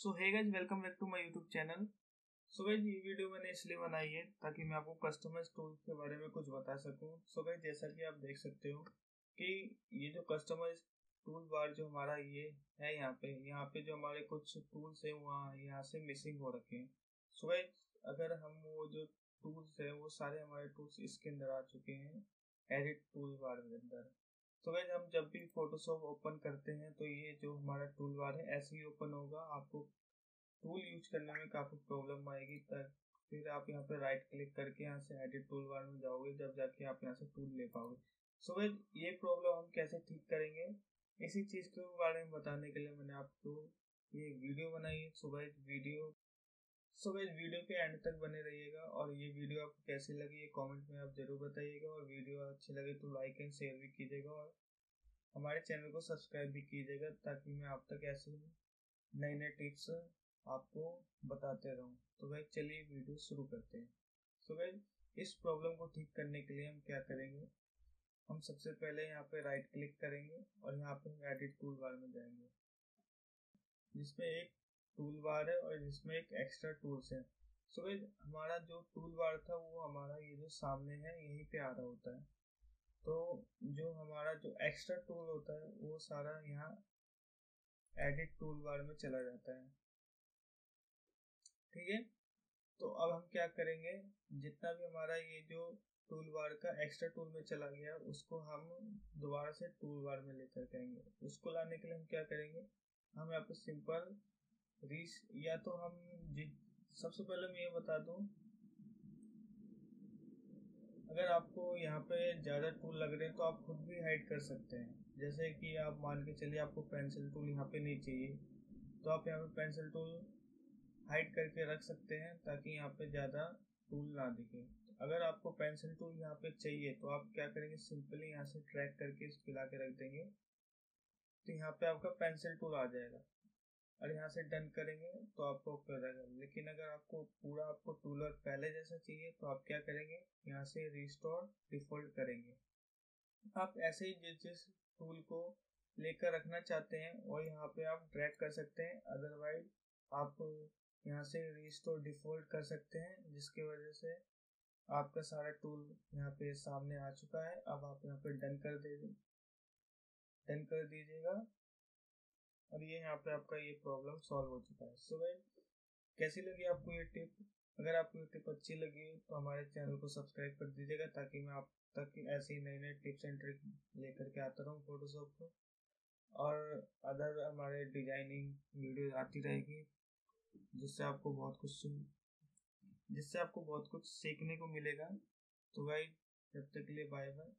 So hi guys welcome back to my YouTube channel so guys ये video मैंने इसलिए बनाई है ताकि मैं आपको कस्टमाइज टूल के बारे में कुछ बता सकूँ। सो गाइस जैसा कि आप देख सकते हो कि ये जो कस्टमाइज टूल बार जो हमारा ये है यहाँ पे यहाँ पे जो हमारे कुछ टूल्स हैं, वहाँ यहाँ से मिसिंग हो रखे हैं। सो गाइस अगर हम वो जो टूल्स है, वो सारे हमारे टूल्स इसके अंदर आ चुके हैं एडिट टूल बार के अंदर। तो वैसे हम जब भी फोटोशॉप ओपन करते हैं तो ये जो हमारा टूल बार है ऐसे ही ओपन होगा। आपको टूल यूज़ करने में काफ़ी प्रॉब्लम आएगी तक फिर आप यहाँ पे राइट क्लिक करके यहाँ से एडिट टूल बार में जाओगे जब जाके आप यहाँ से टूल ले पाओगे। सो so, ये प्रॉब्लम हम कैसे ठीक करेंगे इसी चीज़ के बारे में बताने के लिए मैंने आपको ये वीडियो बनाई है। सुबह वीडियो सो so, वीडियो के एंड तक बने रहिएगा और ये वीडियो आपको कैसी लगी ये कमेंट में आप ज़रूर बताइएगा और वीडियो अच्छी लगे तो लाइक एंड शेयर भी कीजिएगा और हमारे चैनल को सब्सक्राइब भी कीजिएगा ताकि मैं आप तक ऐसे नए नए टिप्स आपको बताते रहूँ। तो भाई चलिए वीडियो शुरू करते हैं। तो भाई इस प्रॉब्लम को ठीक करने के लिए हम क्या करेंगे? हम सबसे पहले यहाँ पे राइट क्लिक करेंगे और यहाँ पे एडिट टूल बार में जाएँगे। जिसमें एक टूल बार है और इसमें एक एक्स्ट्रा टूल्स है। सो so, हमारा जो टूल बार था वो हमारा ये जो सामने है यहीं पे आ रहा होता है। तो जो हमारा जो एक्स्ट्रा टूल होता है वो सारा यहाँ एडिट टूल बार में चला जाता है। ठीक है? तो अब हम क्या करेंगे? जितना भी हमारा ये जो टूल बार का एक्स्ट्रा टूल में चला गया उसको हम दोबारा से टूल बार में लेकर आएँगे। उसको लाने के लिए हम क्या करेंगे? हम यहाँ पे सिंपल रीस या तो हम सबसे पहले मैं ये बता दूँ, अगर आपको यहाँ पे ज़्यादा टूल लग रहे हैं तो आप खुद भी हाइड कर सकते हैं। जैसे कि आप मान के चलिए आपको पेंसिल टूल यहाँ पे नहीं चाहिए तो आप यहाँ पे पेंसिल टूल हाइड करके रख सकते हैं, ताकि यहाँ पे ज़्यादा टूल ना दिखे। अगर आपको पेंसिल टूल यहाँ पे चाहिए तो आप क्या करेंगे सिंपली यहाँ से ट्रैक करके इसको ला के रख देंगे तो यहाँ पे आपका पेंसिल टूल आ जाएगा। और यहाँ से डन करेंगे तो आपको हो जाएगा लेकिन अगर आपको पूरा आपको टूलर पहले जैसा चाहिए तो आप क्या करेंगे? यहाँ से रिस्टोर डिफ़ॉल्ट करेंगे। आप ऐसे ही जिस टूल को लेकर रखना चाहते हैं और यहाँ पे आप ड्रैग कर सकते हैं। अदरवाइज़ आप यहाँ से रिस्टोर डिफ़ॉल्ट कर सकते हैं, जिसकी वजह से आपका सारा टूल यहाँ पे सामने आ चुका है। अब आप यहाँ पे डन कर दे डन कर दीजिएगा। और ये यहाँ पे आपका ये प्रॉब्लम सॉल्व हो चुका है। सो so, कैसी लगी आपको ये टिप अगर आपको ये टिप अच्छी लगी तो हमारे चैनल को सब्सक्राइब कर दीजिएगा ताकि मैं आप तक ऐसे ही नए नए टिप्स एंड ट्रिक लेकर के आता रहूँ फोटोशॉप को। और अदर हमारे डिज़ाइनिंग वीडियो आती रहेगी जिससे आपको बहुत कुछ सुन जिससे आपको बहुत कुछ सीखने को मिलेगा। तो भाई जब तक के लिए बाय बाय